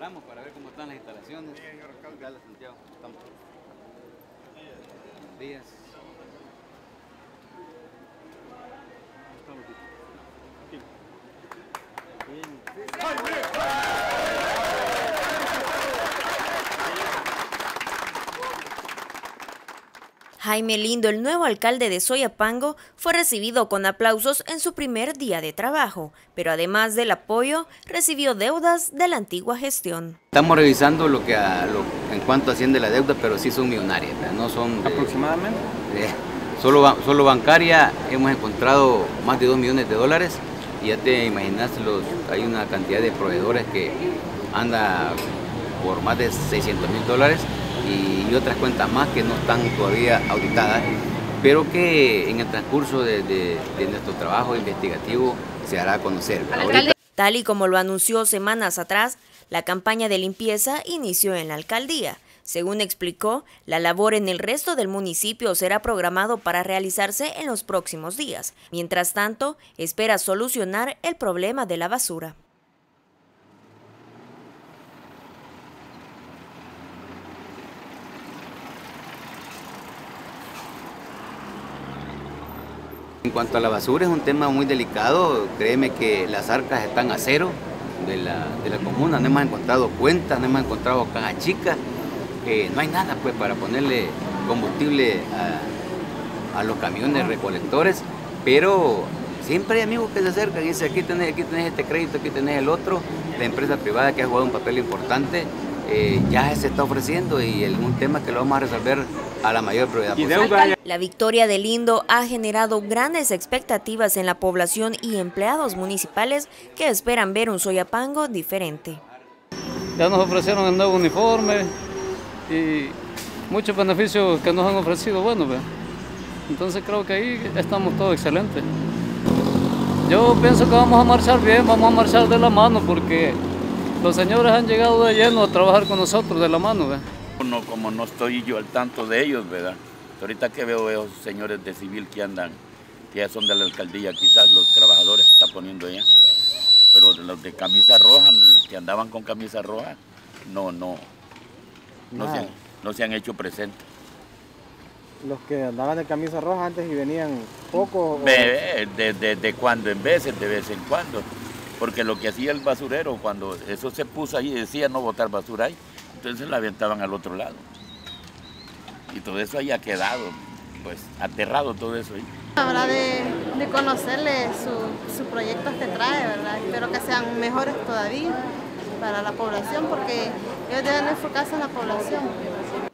entramos para ver cómo están las instalaciones. Sí, señor alcalde. Santiago, estamos. Buenos días. Jaime Lindo, el nuevo alcalde de Soyapango, fue recibido con aplausos en su primer día de trabajo, pero además del apoyo, recibió deudas de la antigua gestión. Estamos revisando lo que en cuanto asciende la deuda, pero sí son millonarias, no son... ¿Aproximadamente? solo, solo bancaria hemos encontrado más de 2 millones de dólares y ya te imaginas, los, hay una cantidad de proveedores que anda por más de 600 mil dólares y, otras cuentas más que no están todavía auditadas, pero que en el transcurso de, nuestro trabajo investigativo se hará conocer. Tal y como lo anunció semanas atrás, la campaña de limpieza inició en la alcaldía. Según explicó, la labor en el resto del municipio será programado para realizarse en los próximos días. Mientras tanto, espera solucionar el problema de la basura. En cuanto a la basura es un tema muy delicado, créeme que las arcas están a cero de la, comuna, no hemos encontrado cuentas, no hemos encontrado cajas chicas, eh, no hay nada pues para ponerle combustible a, los camiones recolectores, pero siempre hay amigos que se acercan y dicen aquí tenés, aquí tenés este crédito, aquí tenés el otro, la empresa privada que ha jugado un papel importante eh, ya se está ofreciendo y es un tema que lo vamos a resolver a la mayor posible. La victoria de Lindo ha generado grandes expectativas en la población y empleados municipales que esperan ver un Soyapango diferente. Ya nos ofrecieron el nuevo uniforme y muchos beneficios que nos han ofrecido, bueno, entonces creo que ahí estamos todos excelentes. Yo pienso que vamos a marchar bien, vamos a marchar de la mano porque los señores han llegado de lleno a trabajar con nosotros de la mano. ¿verdad? No, como no estoy yo al tanto de ellos, ¿verdad? Ahorita que veo, veo señores de civil que andan, que ya son de la alcaldía, quizás los trabajadores que están poniendo allá. Pero los de camisa roja, que andaban con camisa roja, no, no, no, se, han, no se han hecho presentes los que andaban de camisa roja antes y venían poco? De, de, de, cuando en veces, de vez en cuando porque lo que hacía el basurero, cuando eso se puso ahí, decía no botar basura ahí, entonces la aventaban al otro lado. Y todo eso ahí ha quedado, pues, aterrado todo eso ahí. Habrá de, conocerle sus su proyectos que trae, ¿verdad? Espero que sean mejores todavía para la población, porque ellos deben enfocarse en la población.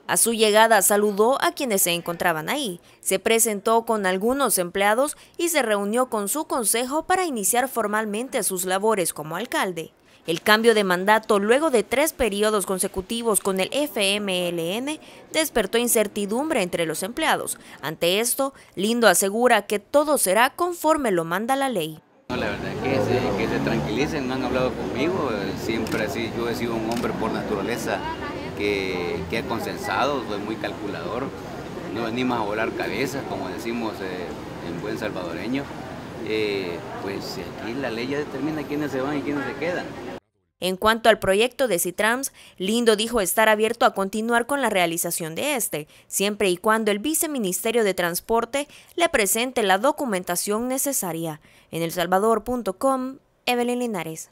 A su llegada saludó a quienes se encontraban ahí, se presentó con algunos empleados y se reunió con su consejo para iniciar formalmente sus labores como alcalde. El cambio de mandato luego de tres periodos consecutivos con el FMLN despertó incertidumbre entre los empleados. Ante esto, Lindo asegura que todo será conforme lo manda la ley. la verdad es que se, que se tranquilicen, no han hablado conmigo, siempre así, yo he sido un hombre por naturaleza que, que ha consensado, soy muy calculador, no venimos a volar cabezas, como decimos eh, en buen salvadoreño, eh, pues aquí la ley ya determina quiénes se van y quiénes se quedan. En cuanto al proyecto de Citrams, Lindo dijo estar abierto a continuar con la realización de este, siempre y cuando el viceministerio de Transporte le presente la documentación necesaria. En elsalvador.com, Evelyn Linares.